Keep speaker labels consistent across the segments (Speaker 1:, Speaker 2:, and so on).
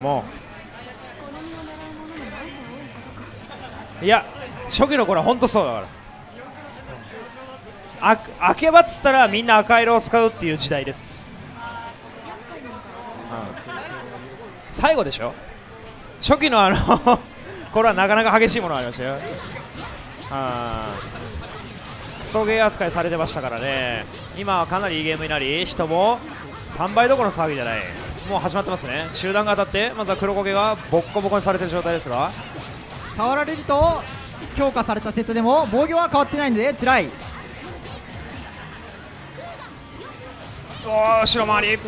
Speaker 1: もう。いや初期の頃は本当そうだから。あ開けばっつったらみんな赤色を使うっていう時代です、うん。最後でしょ？初期のあの これはなかなか激しいものがありましたよ。あークソゲー扱いされてましたからね。今はかなりいいゲームになり人も3倍どころの騒ぎじゃない。もう始まってますね。集団が当たってまずは黒焦げがボッコボコにされてる状態ですが。
Speaker 2: 触られると強化されたセットでも防御は変わってないので辛い。
Speaker 1: おー後ろ回り。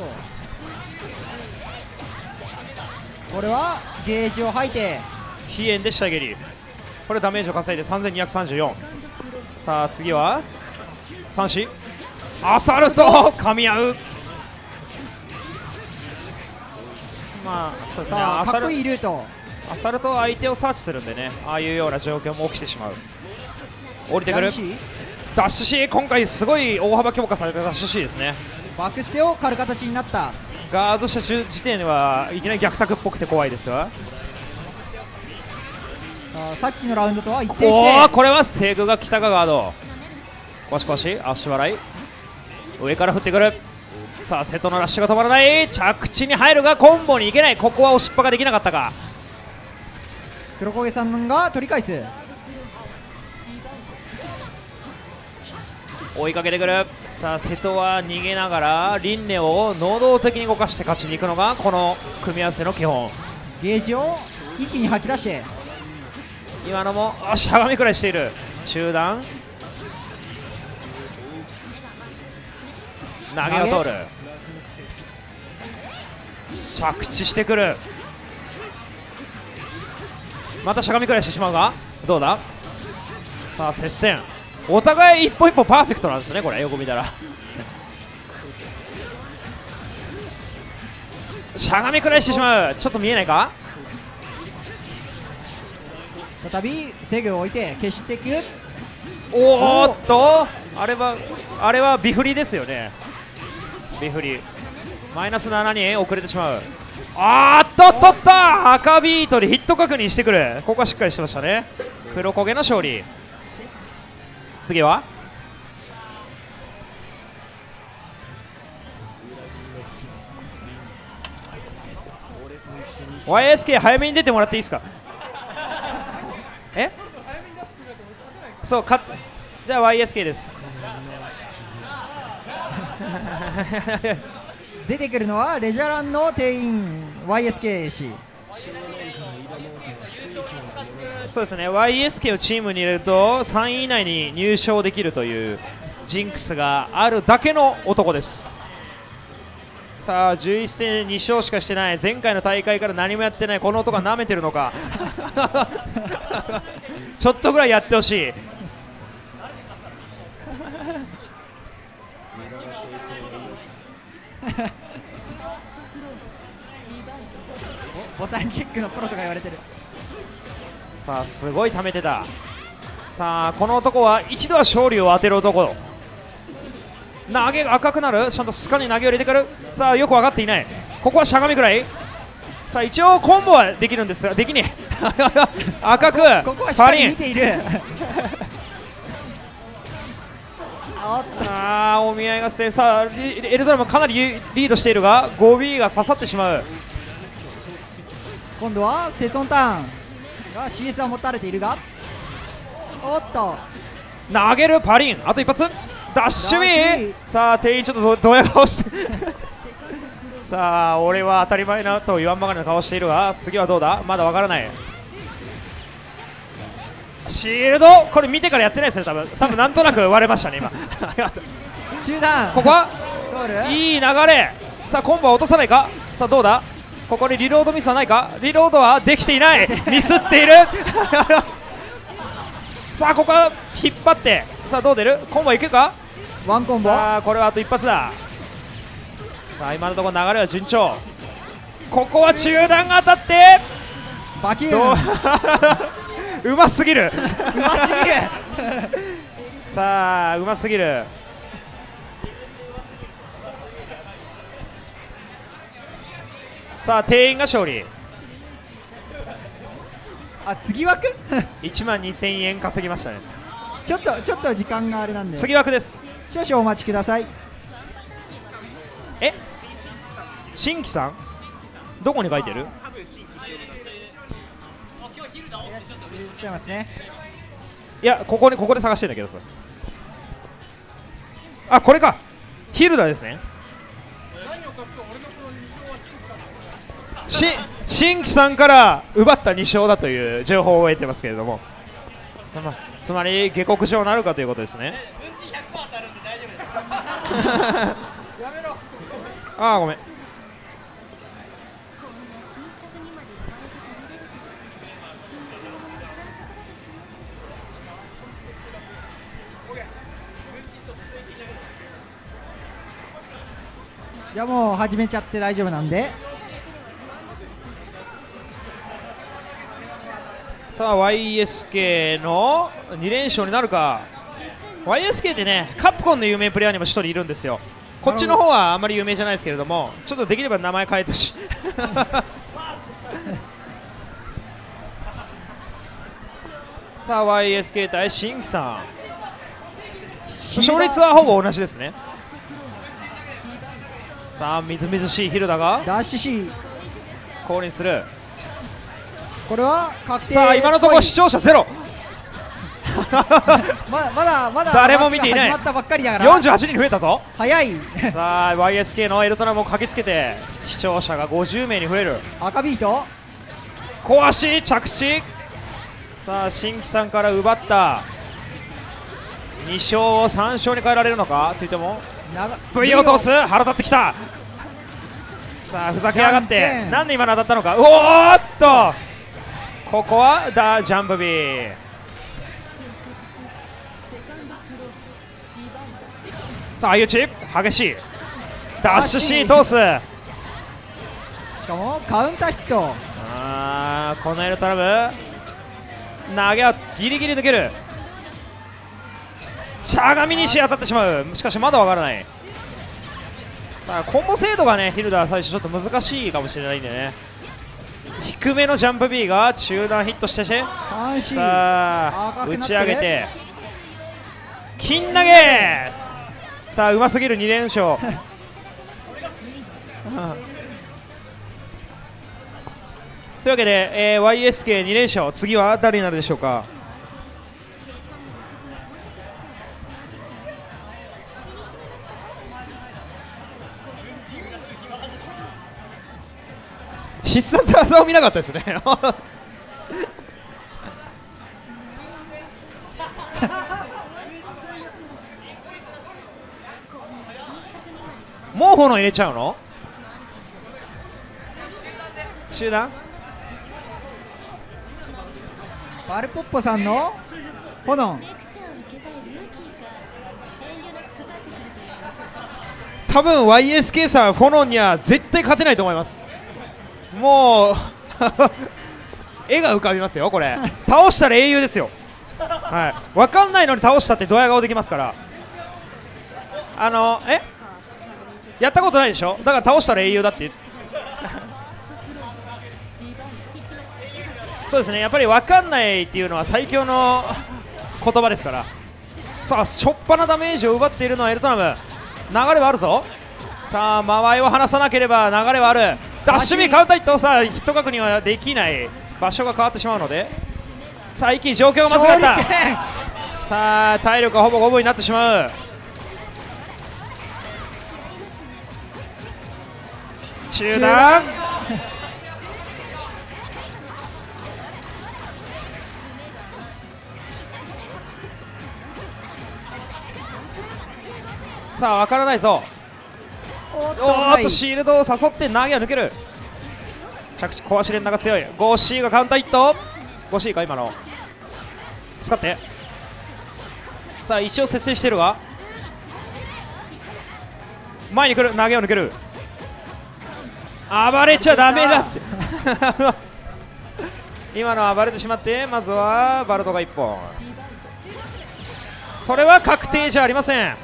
Speaker 2: これはゲージを吐いて。
Speaker 1: 飛燕で下蹴り。これダメージを稼いで。3234さあ次は34アサルト。噛み合うまあそうですね。
Speaker 2: かっこ
Speaker 1: アサル
Speaker 2: いいルート。
Speaker 1: アサルトは相手をサーチするんでね。ああいうような状況も起きてしまう。降りてくる。
Speaker 2: ダ
Speaker 1: ッシュ。C 今回すごい大幅強化されたダッシュ C ですね。
Speaker 2: バックステを狩る形になった。
Speaker 1: ガードした時点ではいきなり逆卓っぽくて怖いですよ
Speaker 2: さっきのラウンドとは一定し
Speaker 1: おお
Speaker 2: て
Speaker 1: これはセグが来たかガード。腰腰足払い。上から降ってくるさあ瀬戸のラッシュが止まらない。着地に入るがコンボに行けない。ここは押しっぱができなかったか。
Speaker 2: 黒焦げさんが取り返す。
Speaker 1: 追いかけてくる。さあ瀬戸は逃げながらリンネを能動的に動かして勝ちに行くのがこの組み合わせの基本。
Speaker 2: ゲージを一気に吐き出して。
Speaker 1: 今のもあしゃがみくらいしている。中段投げを通る着地してくる。またしゃがみくらいしてしまうがどうだ？さあ接戦。お互い一歩一歩パーフェクトなんですねこれ横見たら。しゃがみくらいしてしまう。ちょっと見えないか？
Speaker 2: 再び制御を置いて消していく。
Speaker 1: おーっと！あれはあれはビフリですよねビフリー。マイナス7に遅れてしまう。あっと取った！赤ビートでヒット確認してくる。ここはしっかりしてましたね。黒焦げの勝利。次は「YSK 早めに出てもらっていいですか？え？そうかじゃあ YSK です。
Speaker 2: 出てくるのはレジャーランの店員 YSK
Speaker 1: そうですね。YSK をチームに入れると3位以内に入賞できるというジンクスがあるだけの男です。さあ11戦2勝しかしてない。前回の大会から何もやってない。この男が舐めてるのか。ちょっとぐらいやってほしい。
Speaker 2: ボタンチェックのプロとか言われてる。
Speaker 1: さあすごい貯めてた。さあこの男は一度は勝利を当てる男。投げが赤くなる？ちゃんとスカに投げを入れてくる？さあよく分かっていない。ここはしゃがみくらい。さあ一応コンボはできるんです。ができねえ。赤く
Speaker 2: ここはしっかり見ている。あ
Speaker 1: あーお見合いがしてさあリエルドラムかなりリードしているが 5B が刺さってしまう
Speaker 2: 今度はセトンターン。が CS は持たれているが。おっと。
Speaker 1: 投げるパリン。あと一発。ダッシュウ
Speaker 2: ィ
Speaker 1: ィ
Speaker 2: ー
Speaker 1: さあ店員ちょっとどどや顔して。さあ俺は当たり前なと言わんばかりの顔しているが次はどうだ？まだわからない。シールド？これ見てからやってないですね多分。多分なんとなく割れましたね今。
Speaker 2: 中段
Speaker 1: ここは？いい流れ。さあコンボは落とさないか？さあどうだ？ここでリロードミスはないか？リロードはできていない。ミスっている？さあここは引っ張って。さあどう出る？コンボいくか？
Speaker 2: ワンコンボ？
Speaker 1: さあこれはあと一発だ。さあ今のところ流れは順調。ここは中段が当たって。
Speaker 2: バキュン。
Speaker 1: うますぎる。
Speaker 2: うますぎる。
Speaker 1: さあうますぎるさあ店員が勝利。
Speaker 2: あ次枠？
Speaker 1: 1万2000円稼ぎましたね。
Speaker 2: ちょっとちょっと時間があれなんで。
Speaker 1: 次枠です。
Speaker 2: 少々お待ちください。
Speaker 1: え？新規さん？どこに書いてる？
Speaker 2: いらっしゃいますね
Speaker 1: いやここにここで探してんだけどさ。あこれか。ヒルダですねし新規さんから奪った2勝だという情報を得てますけれども。つまつまり下克上なるかということですね。ああごめん。
Speaker 2: じゃあもう始めちゃって大丈夫なんで
Speaker 1: さあ YSK の2連勝になるか。YSK ってねカプコンの有名プレイヤーにも1人いるんですよ。こっちの方はあまり有名じゃないですけれどもちょっとできれば名前変えてほしい。さあ YSK 対新規さん。勝率はほぼ同じですね。さあみずみずしいヒルダが
Speaker 2: ダッシュ C
Speaker 1: 降臨する
Speaker 2: これは確定。
Speaker 1: さあ今のところ視聴者ゼロ。
Speaker 2: まだまだま だ
Speaker 1: 誰も見ていない。
Speaker 2: 始まったばっかりだから。
Speaker 1: 48人増えたぞ。
Speaker 2: 早い。
Speaker 1: さあ YSK のエルトラも駆けつけて視聴者が50名に増える。
Speaker 2: 赤ビート。
Speaker 1: 壊し着地。さあ新規さんから奪った。2勝を3勝に変えられるのか？といっても。
Speaker 2: 長
Speaker 1: V を通す。腹立ってきた。さあふざけやがって。なんで今の当たったのか？うおーっとここはダジャンプビー。さあ相打ち激しい。ダッシュ C 通す。
Speaker 2: しかもカウンターヒット。
Speaker 1: あーこのエルトラブ。投げはギリギリ抜ける。しゃがみにし当たってしまう。しかしまだわからない。さあコンボ精度がねヒルダー最初ちょっと難しいかもしれないんでね低めのジャンプ B が中段ヒットしてしさあ打ち上げて。金投げ。さあうますぎる2連勝。というわけで、えー YSK2 連勝。次は誰になるでしょうか？必殺技を見なかったですね。もう炎入れちゃうの？中段
Speaker 2: バルポッポさんの？炎
Speaker 1: 多分 YSK さんフォノンには絶対勝てないと思いますもう絵が浮かびますよこれ。倒したら英雄ですよ。はい。分かんないのに倒したってドヤ顔できますから。あのえ？やったことないでしょ？だから倒したら英雄だってそうですね。やっぱり分かんないっていうのは最強の言葉ですから。さあ初っ端ダメージを奪っているのはエルトナム。流れはあるぞ。さあ間合いを離さなければ流れはある。ダッシュビーカウンターヒットさヒット確認はできない場所が変わってしまうのでさあ一気に状況がまずかった。さあ体力がほぼ五分になってしまう。中段さあ分からないぞ
Speaker 2: おっと
Speaker 1: おーっ
Speaker 2: はい。
Speaker 1: とシールドを誘って投げは抜ける。着地壊し連打が強い。5C がカウンターヒット。5C か今の。使って。さあ一応接戦してるが前に来る。投げを抜ける。暴れちゃダメだって。今のは暴れてしまってまずはバルトが1本。それは確定じゃありません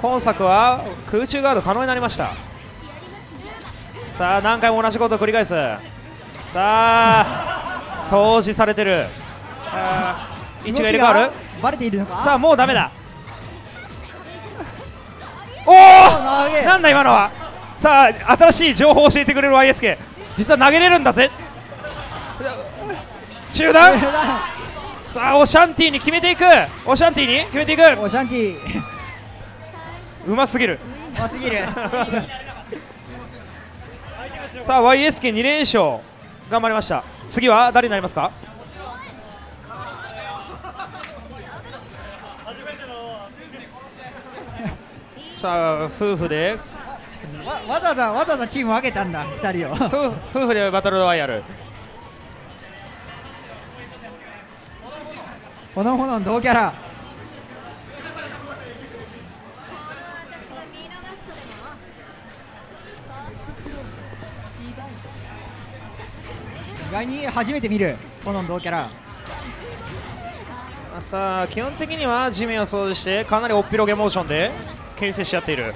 Speaker 1: 今作は空中ガード可能になりました。さあ何回も同じことを繰り返す。さあ掃除されてる。位置が入れ替わる？
Speaker 2: バレているのか？
Speaker 1: さあもうダメだ。お
Speaker 2: お
Speaker 1: なんだ今のは。さあ新しい情報を教えてくれる YSK 実は投げれるんだぜ。中断。さあオシャンティに決めていく。オシャンティに決めていく。
Speaker 2: おシャンティ
Speaker 1: うますぎる。
Speaker 2: うますぎる。
Speaker 1: さあ YSK2 連勝。頑張りました。次は誰になりますか？さあ夫婦で。
Speaker 2: わわざわざわざわざチーム分けたんだ2人を。
Speaker 1: 夫夫婦でバトルロワイヤル。
Speaker 2: ほのほの同キャラ意外に初めて見るこの同キャラ。
Speaker 1: さあ基本的には地面を掃除してかなりおっぴろげモーションで牽制し合っている。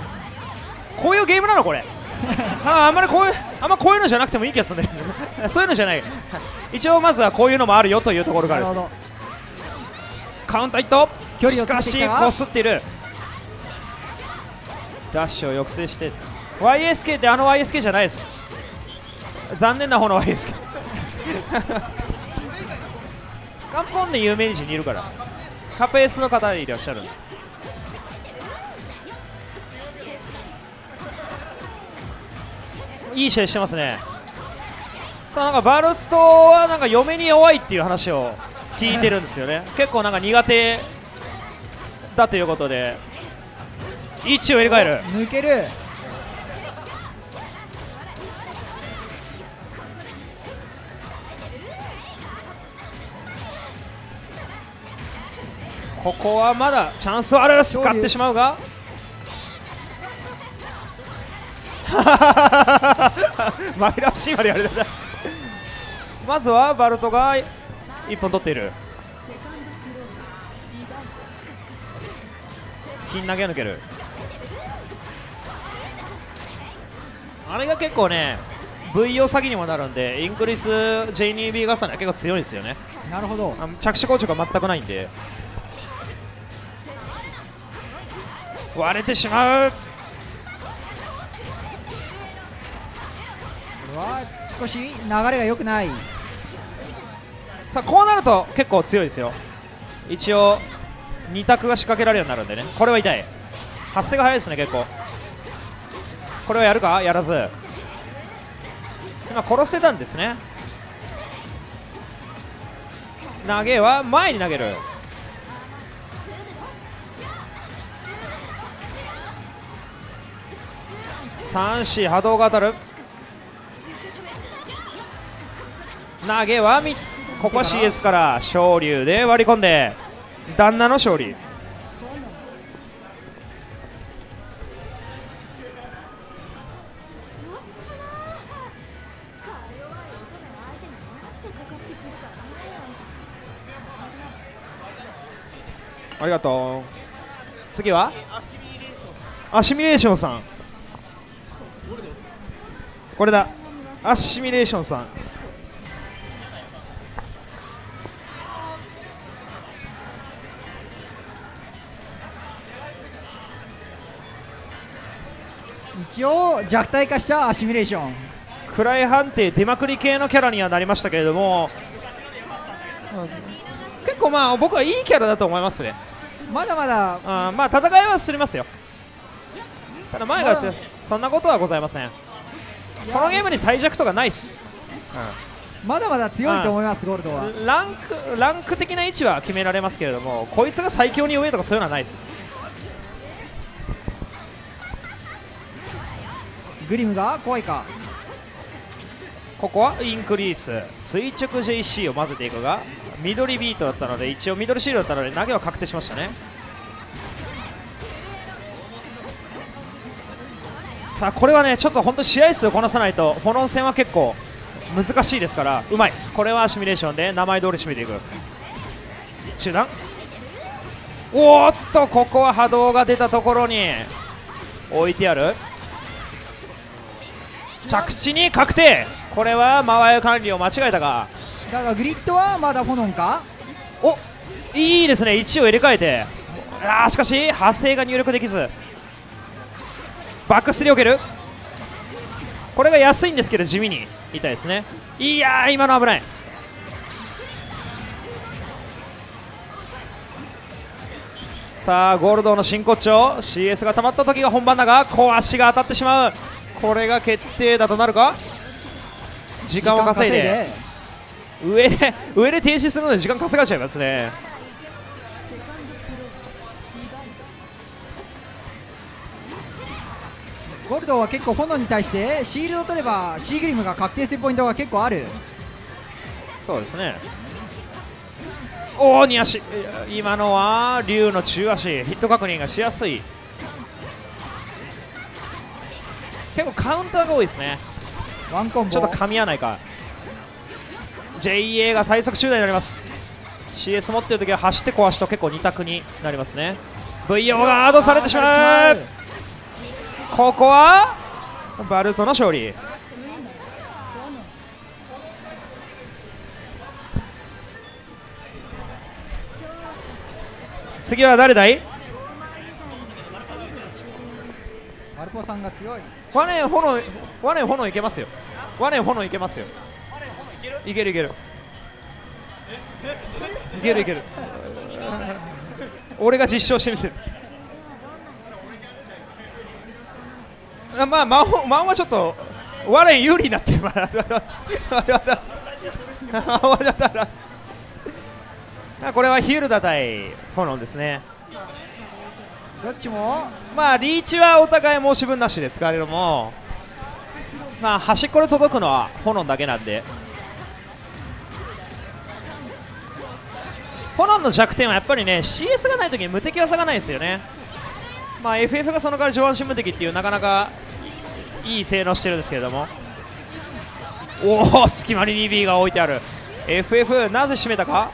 Speaker 1: こういうゲームなのこれ。ああんまりこういうあんまこういうのじゃなくてもいい気がするね。そういうのじゃない。一応まずはこういうのもあるよというところからです。カウンターヒット
Speaker 2: 距離を
Speaker 1: しかしこすっている。ダッシュを抑制して。YSK ってあの YSK じゃないです。残念な方の YSK カンポンで有名人にいるから。カペースの方いらっしゃるいい試合してますね。さあなんかバルトはなんか嫁に弱いっていう話を聞いてるんですよね。結構なんか苦手だということで。位置を入れ替える。
Speaker 2: 抜ける
Speaker 1: ここはまだチャンスはある使ってしまうが。紛らわしいまでやれたまずはバルトが1本取っている。金投げ抜ける。あれが結構ね VO 詐欺にもなるんでインクリス J2B ガサには結構強いんですよね。
Speaker 2: なるほど。
Speaker 1: 着手硬直が全くないんで割れてしまう。
Speaker 2: これは少し流れが良くない。
Speaker 1: さあこうなると結構強いですよ。一応2択が仕掛けられるようになるんでね。これは痛い。発生が早いですね結構。これはやるか？やらず。今殺せたんですね。投げは前に投げる三四波動が当たる。投げはみここは CS から昇竜で割り込んで旦那の勝利。ありがとう。次は？アシミレーションさん。これだ。アシミレーションさん。
Speaker 2: 一応弱体化したアシミュレーション。
Speaker 1: 位判定出まくり系のキャラにはなりましたけれども。結構まあ僕はいいキャラだと思いますね。
Speaker 2: まだまだ。
Speaker 1: あーまあ戦いはすりますよ。ただ前がそんなことはございませんこのゲームに最弱とかないっす、
Speaker 2: まだまだ強いと思いますゴールドは。
Speaker 1: ランクランク的な位置は決められますけれどもこいつが最強に上とかそういうのはないです。
Speaker 2: グリムが怖いか。
Speaker 1: ここはインクリース。垂直 JC を混ぜていくが緑ビートだったので一応緑シールだったので投げは確定しましたねさあこれはねちょっと本当試合数をこなさないとフォロン戦は結構難しいですからうまい。これはシミュレーションで名前通り締めていく。中断おーっとここは波動が出たところに置いてある。着地に確定。これは間合い管理を間違えたか。
Speaker 2: だがグリッドはまだフォノンか？
Speaker 1: おいいですね。位置を入れ替えて。あーしかし派生が入力できずバックスリーを受ける。これが安いんですけど地味に。痛いですね。いやー今の危ない。さあゴールドの真骨頂。CS が溜まった時が本番だが小足が当たってしまう。これが決定打となるか？時間を稼いで。上で上で停止するので時間稼がしちゃいますね
Speaker 2: ドは結構炎に対してシールドを取ればシーグリムが確定するポイントが結構ある。
Speaker 1: そうですね。おお2足。今のは竜の中足。ヒット確認がしやすい。結構カウンターが多いですね。
Speaker 2: ワンコンボ。
Speaker 1: ちょっと噛み合わないか。JA が最速中段になります。CS 持ってる時は走って壊しと結構2択になりますね。VO がアードされてしまうここは？バルトの勝利。次は誰だい？
Speaker 2: マルポさんが強い。
Speaker 1: ワネン炎ワネン炎いけますよ。ワネン炎いけますよ。いけるいける。いけるいける。俺が実証してみせるまあ魔法魔法はちょっとワレ有利になってるまだあこれはヒールダ対炎ですね。
Speaker 2: どっちも。
Speaker 1: まあリーチはお互い申し分なしです。けれども。まあ端っこで届くのは炎だけなんで。炎の弱点はやっぱりね CS がない時に無敵技がないですよね。まあ FF がその代わり上半身無敵っていうなかなかいい性能してるんですけれども。おお隙間に 2B が置いてある。FF なぜ締めたか？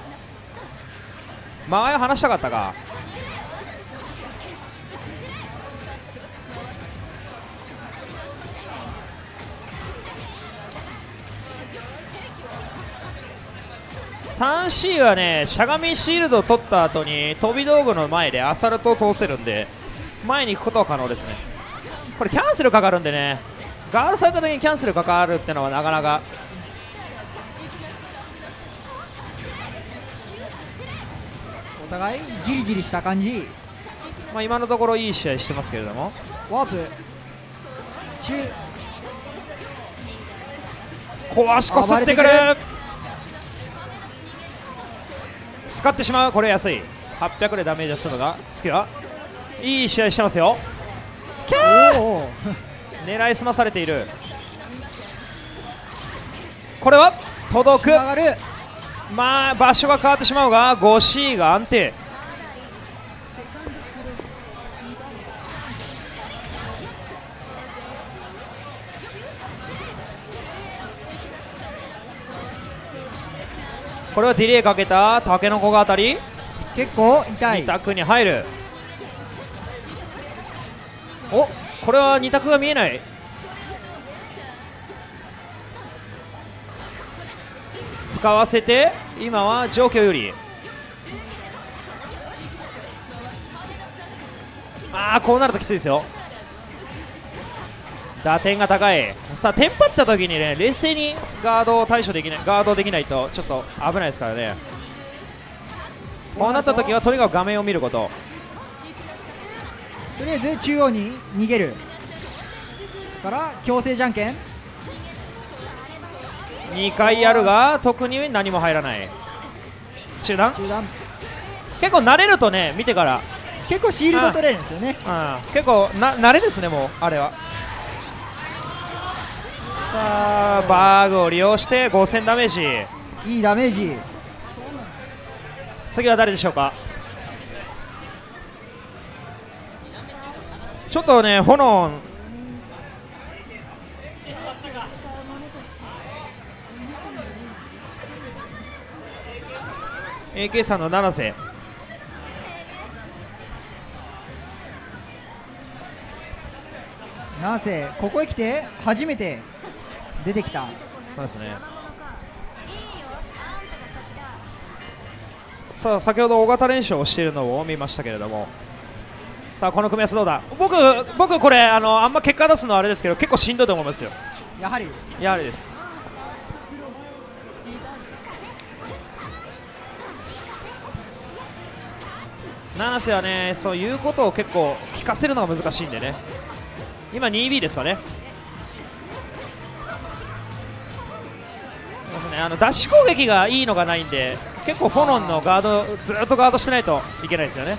Speaker 1: 間合いを離したかったか。3C はねしゃがみシールドを取った後に飛び道具の前でアサルトを通せるんで前に行くことは可能ですね。これキャンセルかかるんでね。ガールされた時にキャンセルかかるってのはなかなか。
Speaker 2: お互いじりじりした感じ。
Speaker 1: まあ、今のところいい試合してますけれども。
Speaker 2: ワープ。中。
Speaker 1: 壊しこすってくる。使ってしまう。これ安い。800でダメージが済むが次はいい試合してますよ 狙いすまされている。これは？届く。まあ場所が変わってしまうが 5C が安定。これはディレイかけたタケノコが当たり。
Speaker 2: 結構痛い。
Speaker 1: 2択に入る。おこれは2択が見えない。使わせて今は状況より。ああこうなるときついですよ。打点が高い。さあテンパった時にね冷静にガードを対処できないガードできないとちょっと危ないですからね。こうなった時はとにかく画面を見ること。
Speaker 2: とりあえず中央に逃げる。から強制じゃんけん。
Speaker 1: 2回やるが特に何も入らない。中段
Speaker 2: 中段
Speaker 1: 結構慣れるとね見てから、
Speaker 2: 結構シールド取れるんですよね。
Speaker 1: うん、結構な慣れですねもうあれは。さあバーグを利用して5000ダメージ。
Speaker 2: いいダメージ。
Speaker 1: 次は誰でしょうか？ちょっとね炎。AK さんの七瀬。
Speaker 2: なんせここへ来て初めて出てきた。
Speaker 1: そうですね。さあ先ほど大型連勝をしているのを見ましたけれどもさあこの組み合わせどうだ？僕僕これあのあんま結果出すのはあれですけど結構しんどいと思いますよ。
Speaker 2: やはり
Speaker 1: やはりです。七瀬はねそういうことを結構聞かせるのが難しいんでね。今 2B ですかね。あのダッシュ攻撃がいいのがないんで結構フォロンのガードずっとガードしてないといけないですよね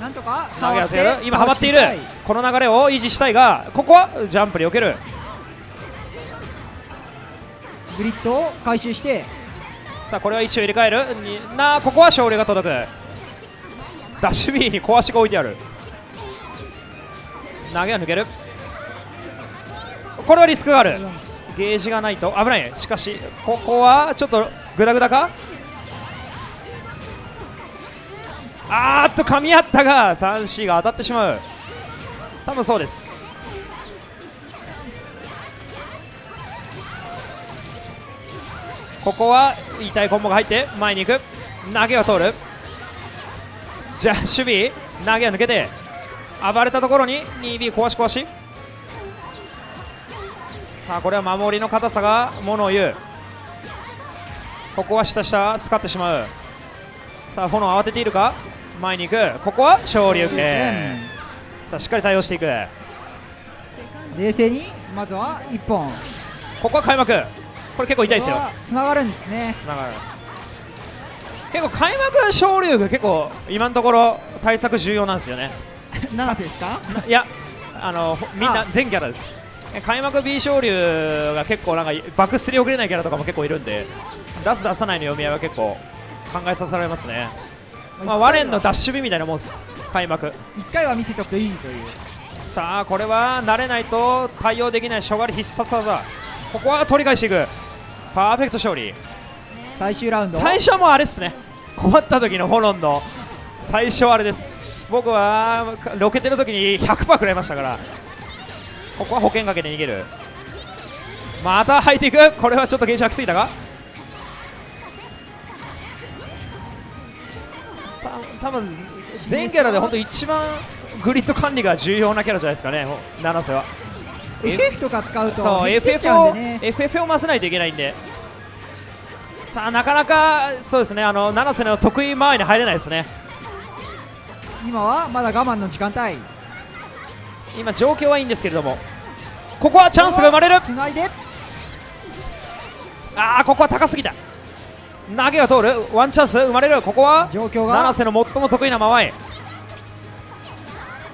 Speaker 2: なんとか
Speaker 1: 投げ当て今ハマっている。この流れを維持したいがここはジャンプで避ける。
Speaker 2: グリッドを回収して。
Speaker 1: さあこれは一周入れ替える。になここは勝利が届く。ダッシュ B に小足が置いてある。投げは抜ける。これはリスクがある。ゲージがないと危ない。しかしここはちょっとグダグダか？あーっと噛み合ったが 3C が当たってしまう。多分そうです。ここは痛いコンボが入って前に行く。投げが通る。じゃあ守備。投げが抜けて暴れたところに 2B 壊し壊し。さあこれは守りの硬さがものを言う。ここは下下スカってしまう。さあ炎慌てているか？前に行く。ここは昇竜拳さあしっかり対応していく。
Speaker 2: 冷静にまずは1本。
Speaker 1: ここは開幕。これ結構痛いですよ。
Speaker 2: つながるんですね。
Speaker 1: だから結構開幕昇竜が結構今のところ対策重要なんですよね。
Speaker 2: 七瀬ですか？
Speaker 1: いやあのほみんな
Speaker 2: あ。
Speaker 1: 全キャラです。開幕 B 昇竜が結構なんか爆捨てり遅れないキャラとかも結構いるんで出す出さないの読み合いは結構考えさせられますね、まあ、ワレンのダッシュ B みたいなもんです。開幕。
Speaker 2: 1回は見せておくといいという。
Speaker 1: さあこれは慣れないと対応できない。初狩り必殺技。ここは取り返していく。パーフェクト勝利。
Speaker 2: 最終ラウンド。
Speaker 1: 最初はもうあれですね。困った時のホロンの。最初はあれです。僕はロケてる時に100%食らいましたから。ここは保険かけて逃げる。また入っていく。これはちょっとゲージ空きすぎたか多分全キャラで本当一番グリッド管理が重要なキャラじゃないですかね。七瀬は。
Speaker 2: FF とか使うと
Speaker 1: そう FF を
Speaker 2: でね。
Speaker 1: FF を増せないといけないんで。さあなかなかそうですね。あの七瀬の得意前に入れないですね。
Speaker 2: 今はまだ我慢の時間帯。
Speaker 1: 今状況はいいんですけれども。ここはチャンスが生まれる。
Speaker 2: つないで。
Speaker 1: ああここは高すぎた投げが通る。ワンチャンス生まれる。ここは
Speaker 2: 状況が？
Speaker 1: 七瀬の最も得意な間合い。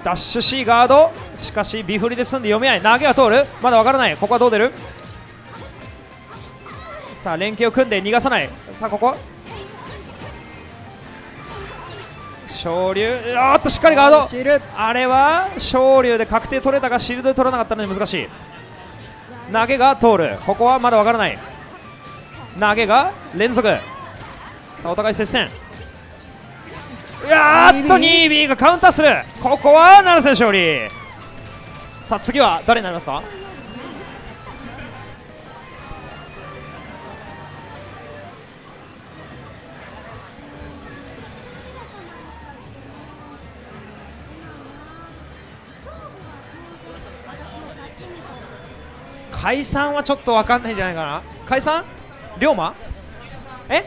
Speaker 1: ダッシュ C ガード。しかしビフリで済んで読めない。投げが通る。まだわからない。ここはどう出る？さあ連携を組んで逃がさない。さあここ。昇竜おっとしっかりガード。あれは昇竜で確定取れたがシールドで取らなかったので難しい。投げが通る。ここはまだわからない投げが連続。さあお互い接戦。うわーっと 2B がカウンターする。ここは七瀬勝利さあ次は誰になりますか？解散はちょっとわかんないんじゃないかな。解散？龍馬？え？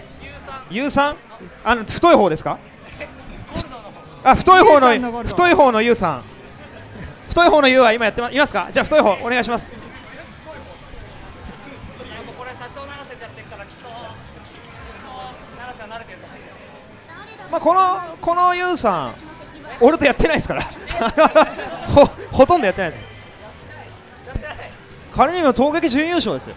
Speaker 1: 有酸あの太い方ですか？あ太い方の太い方の有さん。太い方の U は今やってまいます。かじゃあ太い方お願いします。
Speaker 3: これ社長ならせてやってるからきっとならせは慣れてると思う。
Speaker 1: まあこのこの U さん俺とやってないですから。ほほとんどやってない。です彼にも投撃準優勝ですよ